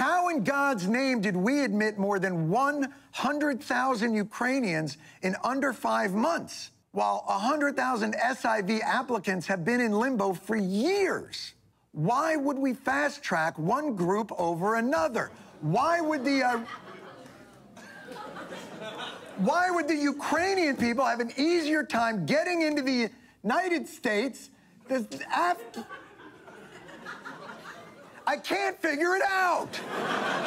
How in God's name did we admit more than 100,000 Ukrainians in under five months, while 100,000 SIV applicants have been in limbo for years? Why would we fast track one group over another? Why would the uh, why would the Ukrainian people have an easier time getting into the United States? I can't figure it out.